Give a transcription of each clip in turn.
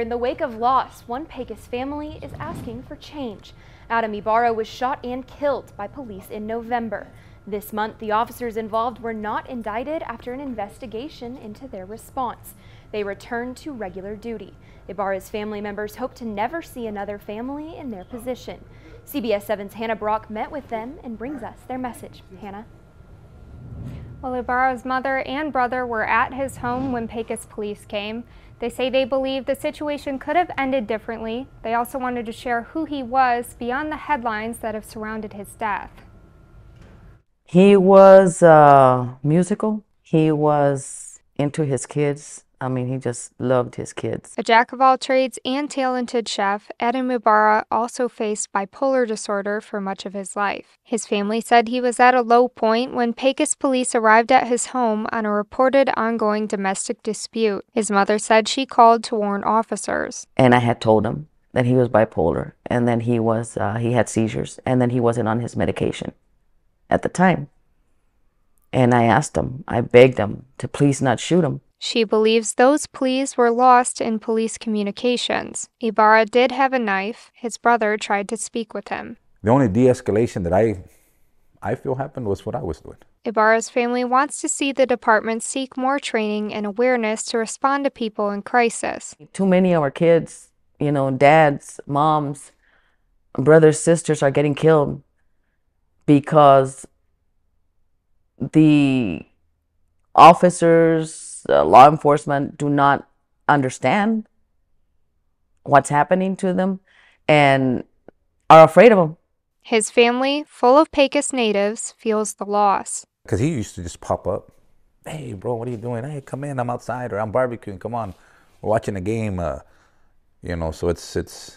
In the wake of loss, one Pecos family is asking for change. Adam Ybarra was shot and killed by police in November. This month, the officers involved were not indicted after an investigation into their response. They returned to regular duty. Ybarra's family members hope to never see another family in their position. CBS 7's Hannah Brock met with them and brings us their message. Hannah. Well, mother and brother were at his home when Pecos police came. They say they believe the situation could have ended differently. They also wanted to share who he was beyond the headlines that have surrounded his death. He was uh, musical. He was into his kids. I mean, he just loved his kids. A jack of all trades and talented chef, Adam Ybarra also faced bipolar disorder for much of his life. His family said he was at a low point when Pecos police arrived at his home on a reported ongoing domestic dispute. His mother said she called to warn officers. And I had told him that he was bipolar and then he was uh, he had seizures and then he wasn't on his medication at the time. And I asked him, I begged him to please not shoot him. She believes those pleas were lost in police communications. Ybarra did have a knife. His brother tried to speak with him. The only de-escalation that I I feel happened was what I was doing. Ybarra's family wants to see the department seek more training and awareness to respond to people in crisis. Too many of our kids, you know, dads, moms, brothers, sisters are getting killed because the officers uh, law enforcement do not understand what's happening to them and are afraid of them. His family, full of Pecos natives, feels the loss. Because he used to just pop up. Hey, bro, what are you doing? Hey, come in. I'm outside or I'm barbecuing. Come on. We're watching a game. Uh, you know, so it's, it's,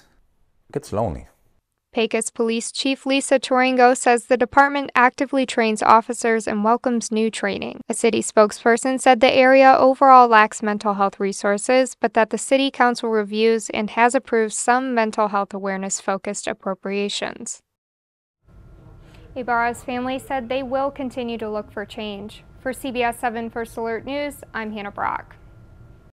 it gets lonely. Pecos Police Chief Lisa Toringo says the department actively trains officers and welcomes new training. A city spokesperson said the area overall lacks mental health resources, but that the city council reviews and has approved some mental health awareness focused appropriations. Ybarra's family said they will continue to look for change. For CBS 7 First Alert News, I'm Hannah Brock.